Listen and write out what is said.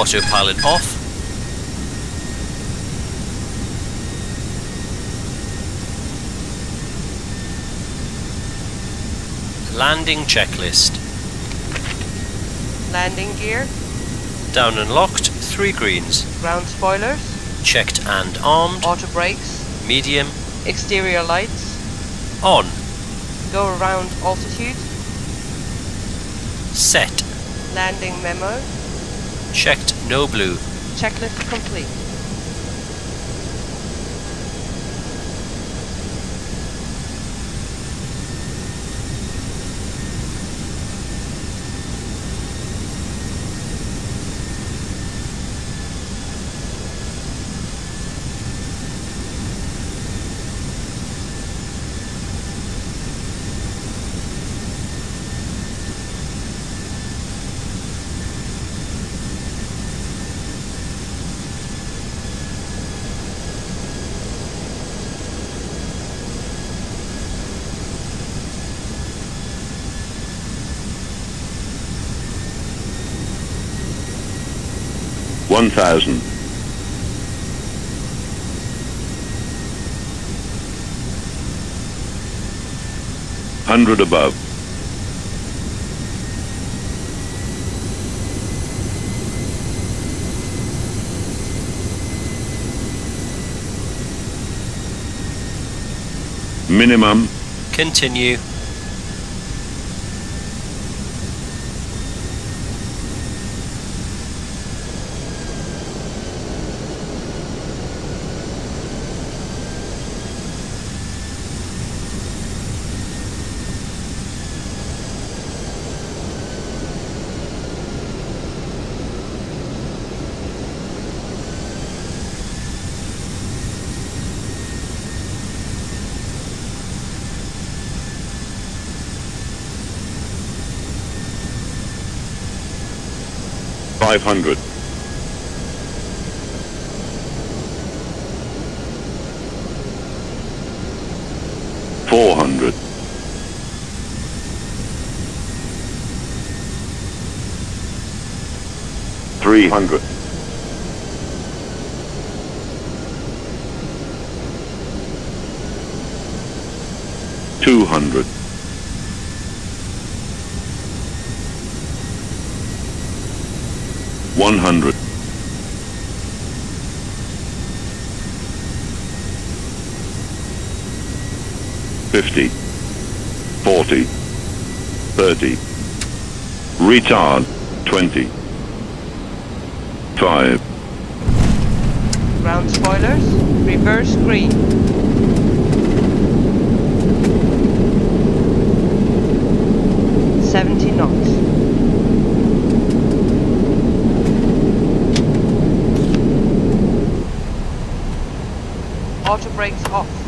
Autopilot off. Landing checklist. Landing gear, Down and locked, three greens. ground spoilers, Checked and armed. auto brakes, Medium. exterior lights, On. go around altitude, Set. landing memo, Checked no blue. checklist complete. One thousand. Hundred above. Minimum Continue. Five hundred. Four hundred. Three hundred. Two hundred. One hundred. Fifty. Forty. Thirty. Retard. Twenty. Five. Ground spoilers, reverse green. Seventy knots. Auto brakes off.